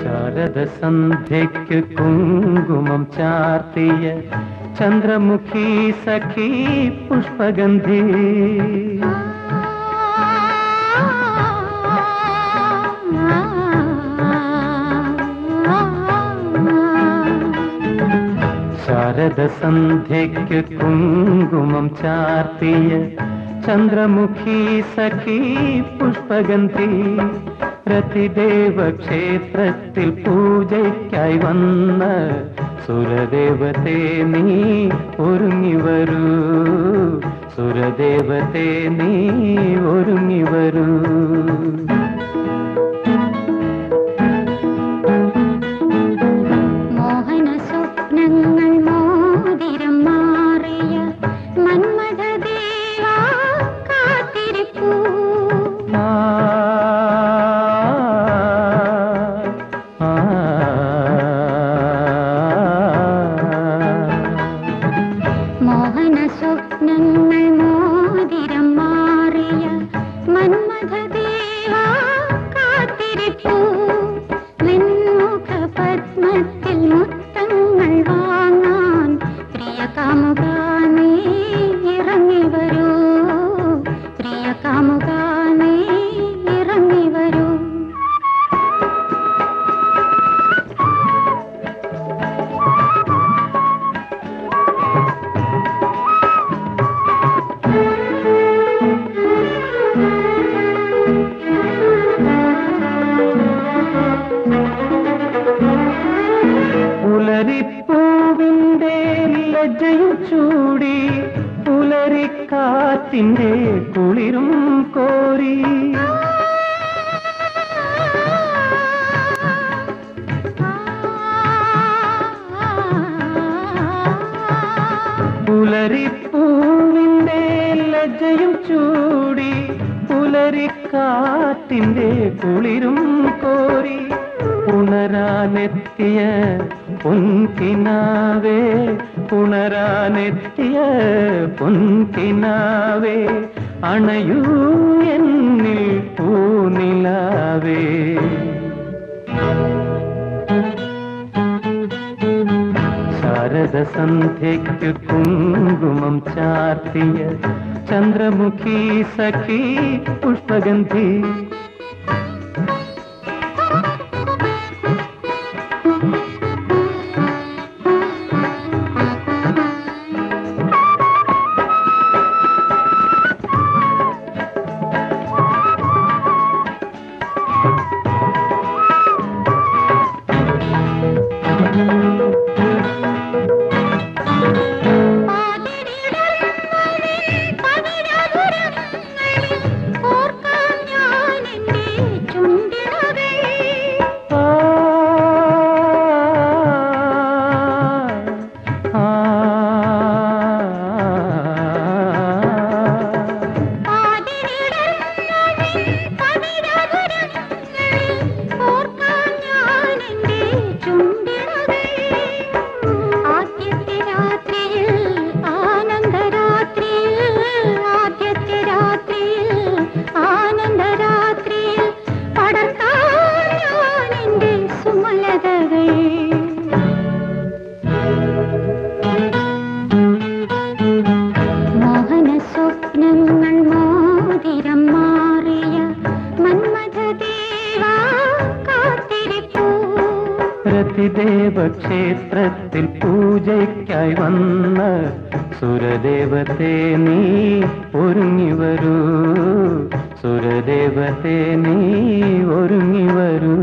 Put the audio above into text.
ശാരദസന്ധ്യയ്ക്ക് കുങ്കുമം ചാർത്തിയ ചന്ദ്രമുഖി സഖി പുഷ്പഗന്ധി. ശാരദസന്ധ്യയ്ക്ക് കുങ്കുമം ചാർത്തിയ ചന്ദ്രമുഖി സഖി പുഷ്പഗന്ധി പ്രതിദേവ ക്ഷേത്രത്തിൽ പൂജയ്ക്കായി വന്ന സുരദേവത്തെ നീ ഒരുങ്ങി വരൂ. സുരദേവത്തെ നീ ഒരുങ്ങി വരൂ. மன்மதேவா காத்திருப்பூ வெண்முக பத்மத்தில் முத்தங்கள் வாங்கான் பிரிய காமுகா പുലരിപ്പൂവിന്റെ ലജ്ജയും ചൂടി പുലരിക്കാറ്റിന്റെ കുളിരും കോരി. പുലരിപ്പൂവിന്റെ ലജ്ജയും ചൂടി പുലരിക്കാറ്റിന്റെ കുളിരും കോരി. ഉണരാനെത്തിയ പൊൻകിനാവേ ഉണരാനെത്തിയ പൊൻകിനാവേ അണയൂ എന്നിൽ പൂനിലാവേ ശാരദസന്ധ്യയ്ക്ക് കുങ്കുമം ചാർത്തിയ ചന്ദ്രമുഖി സഖി പുഷ്പഗന്ധി പ്രതിദേവ ക്ഷേത്രത്തിൽ പൂജയ്ക്കായി വന്ന സുരദേവത്തെ നീ ഒരുങ്ങി വരൂ. സുരദേവത്തെ നീ ഒരുങ്ങി വരൂ.